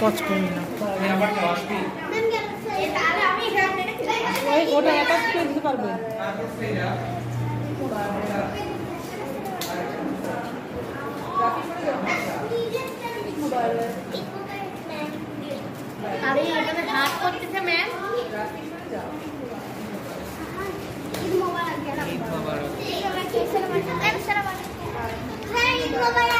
Pause করে আমি ওই ওটা অ্যাটাচ করে দিতে পারবে। আরে এখানে হাত করতেছে ম্যাম। মোবাইল